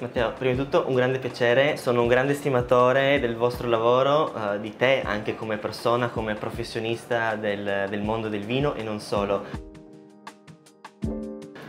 Matteo, prima di tutto un grande piacere, sono un grande stimatore del vostro lavoro, uh, di te anche come persona, come professionista del, del mondo del vino e non solo.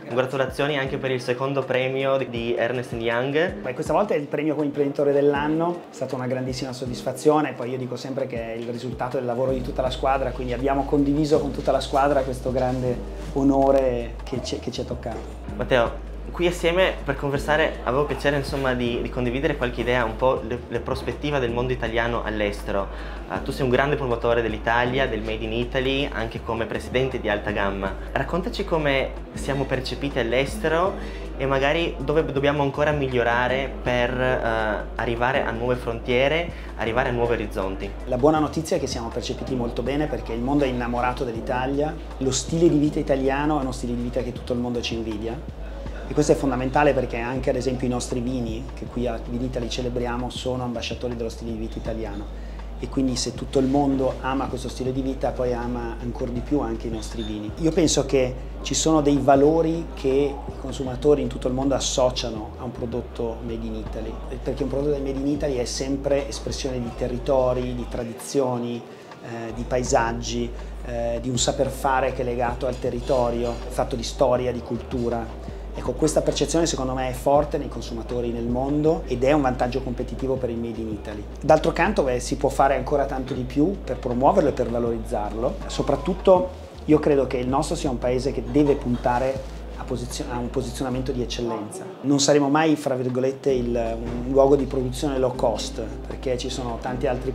Congratulazioni anche per il secondo premio di Ernest Young. Beh, questa volta è il premio come imprenditore dell'anno, è stata una grandissima soddisfazione, poi io dico sempre che è il risultato del lavoro di tutta la squadra, quindi abbiamo condiviso con tutta la squadra questo grande onore che ci, che ci è toccato. Matteo, qui assieme per conversare avevo piacere insomma di, di condividere qualche idea, un po' le, le prospettive del mondo italiano all'estero. Uh, tu sei un grande promotore dell'Italia, del Made in Italy, anche come presidente di Alta Gamma. Raccontaci come siamo percepiti all'estero e magari dove dobbiamo ancora migliorare per uh, arrivare a nuove frontiere, arrivare a nuovi orizzonti. La buona notizia è che siamo percepiti molto bene perché il mondo è innamorato dell'Italia, lo stile di vita italiano è uno stile di vita che tutto il mondo ci invidia e questo è fondamentale perché anche ad esempio i nostri vini, che qui a Vinita li celebriamo, sono ambasciatori dello stile di vita italiano. E quindi se tutto il mondo ama questo stile di vita, poi ama ancora di più anche i nostri vini. Io penso che ci sono dei valori che i consumatori in tutto il mondo associano a un prodotto made in Italy, perché un prodotto made in Italy è sempre espressione di territori, di tradizioni, eh, di paesaggi, eh, di un saper fare che è legato al territorio, fatto di storia, di cultura. Ecco, questa percezione secondo me è forte nei consumatori nel mondo ed è un vantaggio competitivo per il Made in Italy. D'altro canto beh, si può fare ancora tanto di più per promuoverlo e per valorizzarlo. Soprattutto io credo che il nostro sia un paese che deve puntare a un posizionamento di eccellenza. Non saremo mai, fra virgolette, il, un luogo di produzione low cost, perché ci sono tanti altri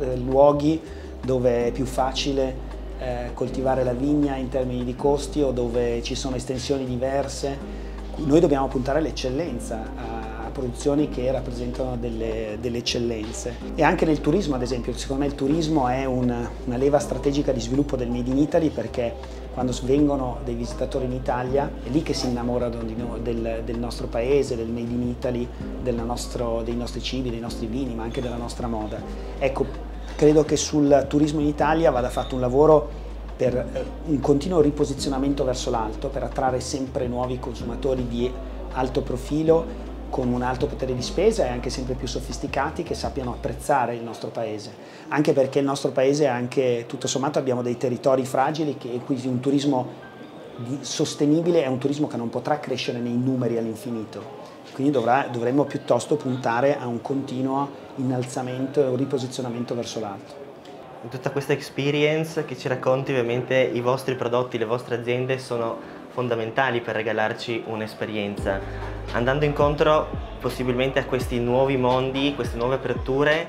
eh, luoghi dove è più facile eh, coltivare la vigna in termini di costi o dove ci sono estensioni diverse. Noi dobbiamo puntare all'eccellenza, a, produzioni che rappresentano delle, delle, eccellenze. E anche nel turismo, ad esempio, secondo me il turismo è una, una leva strategica di sviluppo del Made in Italy perché quando vengono dei visitatori in Italia è lì che si innamorano no, del, del, nostro paese, del Made in Italy, nostro, dei nostri cibi, dei nostri vini, ma anche della nostra moda. Ecco, Credo che sul turismo in Italia vada fatto un lavoro per eh, un continuo riposizionamento verso l'alto, per attrarre sempre nuovi consumatori di alto profilo con un alto potere di spesa e anche sempre più sofisticati che sappiano apprezzare il nostro paese. Anche perché il nostro paese anche, tutto sommato, abbiamo dei territori fragili e quindi un turismo sostenibile è un turismo che non potrà crescere nei numeri all'infinito quindi dovrà, dovremmo piuttosto puntare a un continuo innalzamento e un riposizionamento verso l'alto. Tutta questa experience che ci racconti ovviamente i vostri prodotti, le vostre aziende sono fondamentali per regalarci un'esperienza. Andando incontro possibilmente a questi nuovi mondi, queste nuove aperture,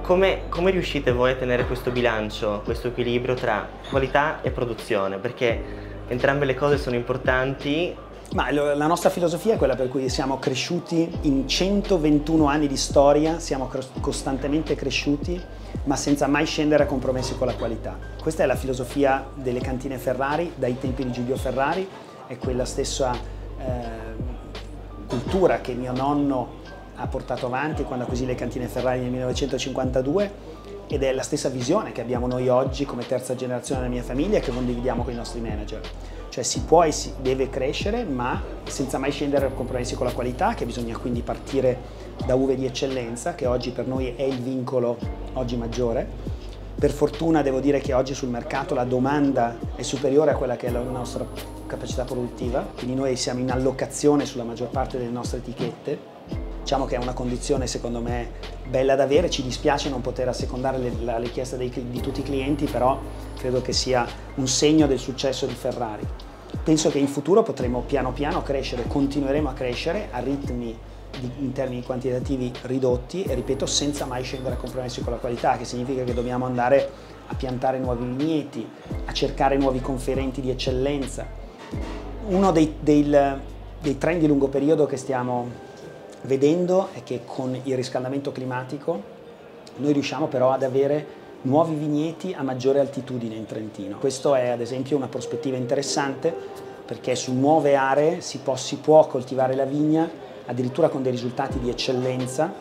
come, come, riuscite voi a tenere questo bilancio, questo equilibrio tra qualità e produzione? Perché entrambe le cose sono importanti ma la nostra filosofia è quella per cui siamo cresciuti in 121 anni di storia, siamo costantemente cresciuti, ma senza mai scendere a compromessi con la qualità. Questa è la filosofia delle cantine Ferrari, dai tempi di Giulio Ferrari, è quella stessa eh, cultura che mio nonno ha portato avanti quando acquisì le cantine Ferrari nel 1952 ed è la stessa visione che abbiamo noi oggi come terza generazione della mia famiglia e che condividiamo con i nostri manager. Cioè si può e si deve crescere, ma senza mai scendere a compromessi con la qualità, che bisogna quindi partire da uve di eccellenza, che oggi per noi è il vincolo maggiore. Per fortuna devo dire che oggi sul mercato la domanda è superiore a quella che è la nostra capacità produttiva, quindi noi siamo in allocazione sulla maggior parte delle nostre etichette. Diciamo che è una condizione secondo me bella da avere, ci dispiace non poter assecondare le, la richiesta dei, di tutti i clienti, però credo che sia un segno del successo di Ferrari. Penso che in futuro potremo piano piano crescere, continueremo a crescere a ritmi di, in termini quantitativi ridotti e ripeto senza mai scendere a compromessi con la qualità, che significa che dobbiamo andare a piantare nuovi vigneti, a cercare nuovi conferenti di eccellenza. Uno dei, dei, dei trend di lungo periodo che stiamo vedendo è che con il riscaldamento climatico noi riusciamo però ad avere nuovi vigneti a maggiore altitudine in Trentino. Questo è ad esempio una prospettiva interessante perché su nuove aree si può, si può coltivare la vigna addirittura con dei risultati di eccellenza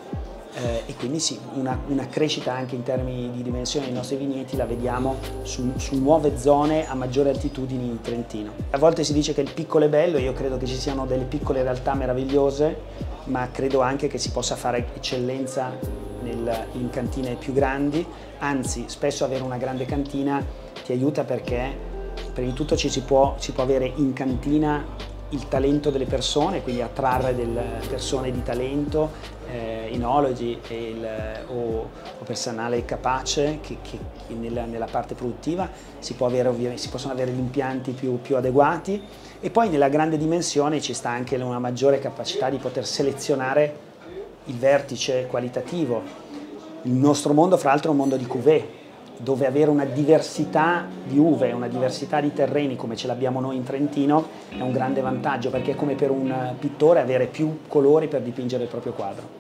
eh, e quindi sì, una, una, crescita anche in termini di dimensione dei nostri vigneti la vediamo su, su, nuove zone a maggiori altitudini in Trentino. A volte si dice che il piccolo è bello, io credo che ci siano delle piccole realtà meravigliose, ma credo anche che si possa fare eccellenza nel, in cantine più grandi, anzi spesso avere una grande cantina ti aiuta perché prima di tutto ci si può, si può avere in cantina il talento delle persone, quindi attrarre persone di talento, eh, enologi il, o, o, personale capace che, che nella, nella, parte produttiva si, avere, si, possono avere gli impianti più, più adeguati e poi nella grande dimensione ci sta anche una maggiore capacità di poter selezionare il vertice qualitativo. Il nostro mondo fra l'altro è un mondo di cuvée, dove avere una diversità di uve, una diversità di terreni come ce l'abbiamo noi in Trentino è un grande vantaggio perché è come per un pittore avere più colori per dipingere il proprio quadro.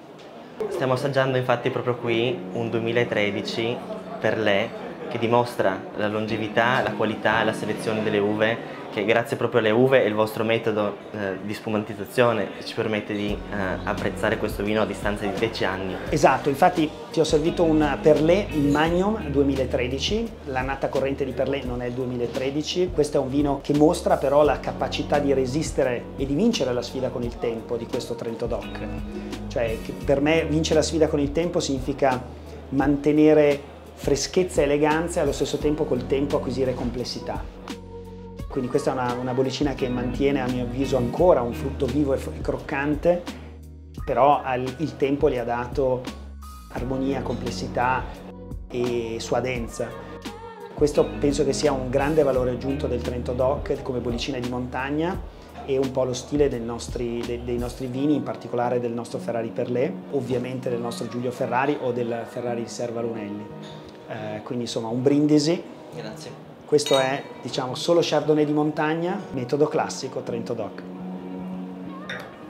Stiamo assaggiando infatti proprio qui un 2013 per lei che dimostra la longevità, la qualità e la selezione delle uve che grazie proprio alle uve e il vostro metodo eh, di spumantizzazione ci permette di eh, apprezzare questo vino a distanza di 10 anni. Esatto, infatti ti ho servito un Perlé Magnum 2013, l'annata corrente di Perlé non è il 2013, questo è un vino che mostra però la capacità di resistere e di vincere la sfida con il tempo di questo Trento Doc. Cioè per me vincere la sfida con il tempo significa mantenere freschezza e eleganza e allo stesso tempo col tempo acquisire complessità. Quindi questa è una, una bollicina che mantiene a mio avviso ancora un frutto vivo e croccante, però al, il tempo gli ha dato armonia, complessità e suadenza. Questo penso che sia un grande valore aggiunto del Trento Doc come bollicina di montagna e un po' lo stile nostri, dei, dei, nostri vini, in particolare del nostro Ferrari Perlé, ovviamente del nostro Giulio Ferrari o del Ferrari Serva Lunelli. Eh, quindi insomma un brindisi. Grazie. Questo è diciamo solo Chardonnay di montagna, metodo classico Trento Doc.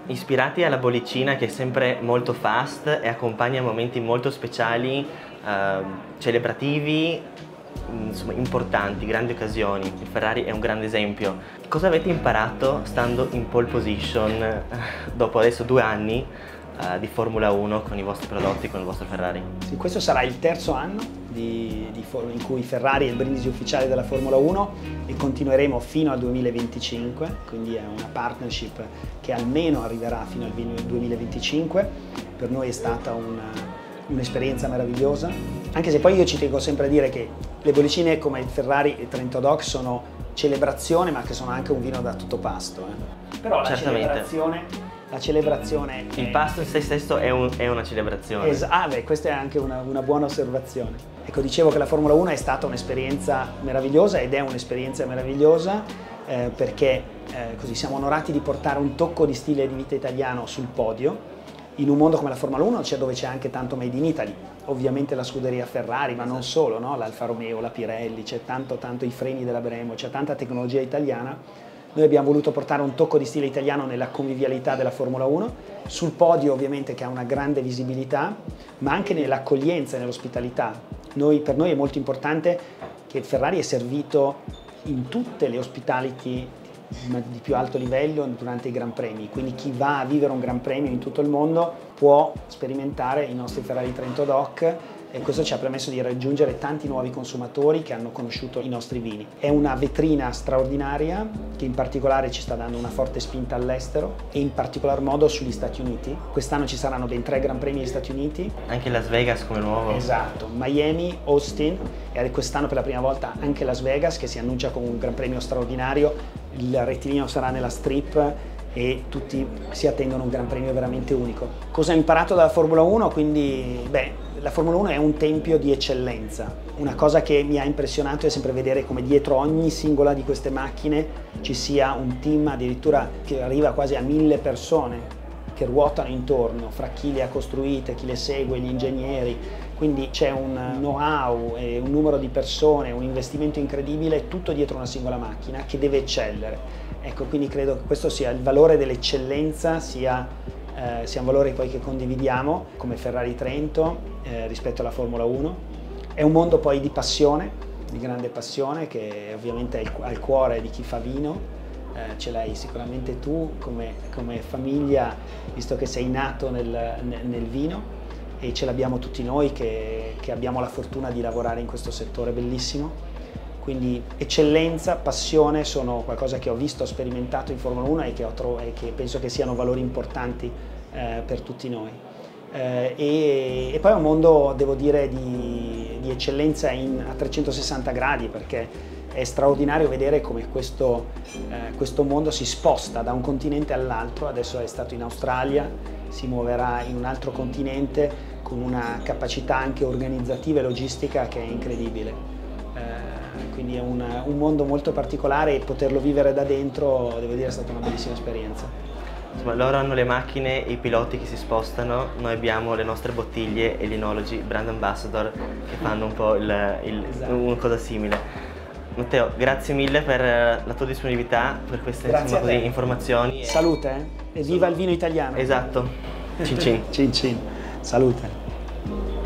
Ispirati alla bollicina che è sempre molto fast e accompagna momenti molto speciali, eh, celebrativi, insomma, importanti, grandi occasioni. Il Ferrari è un grande esempio. Cosa avete imparato stando in pole position eh, dopo adesso due anni di Formula 1 con i vostri prodotti, con il vostro Ferrari? Sì, questo sarà il terzo anno di, di, in cui Ferrari è il brindisi ufficiale della Formula 1 e continueremo fino al 2025, quindi è una partnership che almeno arriverà fino al 2025. Per noi è stata un'esperienza meravigliosa, anche se poi io ci tengo sempre a dire che le bollicine come il Ferrari e Trento Doc sono celebrazione ma che sono anche un vino da tutto pasto. Eh. Però la Certamente. celebrazione la celebrazione. Il è... pasto in se stesso è, un, è una celebrazione. Es- ah, beh, questa è anche una, una, buona osservazione. Ecco, dicevo che la Formula 1 è stata un'esperienza meravigliosa ed è un'esperienza meravigliosa eh, perché eh, così siamo onorati di portare un tocco di stile di vita italiano sul podio in un mondo come la Formula 1 c'è dove c'è anche tanto made in Italy, ovviamente la scuderia Ferrari, ma non solo, no? l'Alfa Romeo, la Pirelli, c'è tanto tanto i freni della Bremo, c'è tanta tecnologia italiana noi abbiamo voluto portare un tocco di stile italiano nella convivialità della Formula 1, sul podio ovviamente che ha una grande visibilità, ma anche nell'accoglienza e nell'ospitalità. Per noi è molto importante che Ferrari è servito in tutte le hospitality di più alto livello durante i Gran Premi, quindi chi va a vivere un Gran Premio in tutto il mondo può sperimentare i nostri Ferrari Trento Doc e questo ci ha permesso di raggiungere tanti nuovi consumatori che hanno conosciuto i nostri vini. È una vetrina straordinaria che in particolare ci sta dando una forte spinta all'estero e in particolar modo sugli Stati Uniti. Quest'anno ci saranno ben tre Gran Premi negli Stati Uniti. Anche Las Vegas come nuovo. Esatto, Miami, Austin e quest'anno per la prima volta anche Las Vegas che si annuncia come un Gran Premio straordinario. Il rettilineo sarà nella strip e tutti si attendono un Gran Premio veramente unico. Cosa ho imparato dalla Formula 1? Quindi, beh, la Formula 1 è un tempio di eccellenza. Una cosa che mi ha impressionato è sempre vedere come dietro ogni singola di queste macchine ci sia un team addirittura che arriva quasi a mille persone che ruotano intorno, fra chi le ha costruite, chi le segue, gli ingegneri. Quindi c'è un know-how, un numero di persone, un investimento incredibile, tutto dietro una singola macchina che deve eccellere. Ecco, quindi credo che questo sia il valore dell'eccellenza, sia eh, sia un valore poi che condividiamo come Ferrari Trento eh, rispetto alla Formula 1. È un mondo poi di passione, di grande passione che ovviamente è al cuore di chi fa vino, eh, ce l'hai sicuramente tu come, come, famiglia, visto che sei nato nel, nel vino e ce l'abbiamo tutti noi che, che abbiamo la fortuna di lavorare in questo settore bellissimo. Quindi eccellenza, passione sono qualcosa che ho visto, ho sperimentato in Formula 1 e che, e che penso che siano valori importanti eh, per tutti noi. Eh, e, e, poi è un mondo, devo dire, di, di eccellenza in, a 360 gradi perché è straordinario vedere come questo, eh, questo mondo si sposta da un continente all'altro, adesso è stato in Australia, si muoverà in un altro continente con una capacità anche organizzativa e logistica che è incredibile. Eh, quindi è un, un, mondo molto particolare e poterlo vivere da dentro, devo dire, è stata una bellissima esperienza. Insomma, loro hanno le macchine e i piloti che si spostano, noi abbiamo le nostre bottiglie e gli enologi, brand ambassador, che fanno un po' il, il, esatto. una cosa simile. Matteo, grazie mille per la tua disponibilità, per queste insomma, così, informazioni. Salute eh? e viva il vino italiano. Esatto. Cin cin. cin cin. Salute.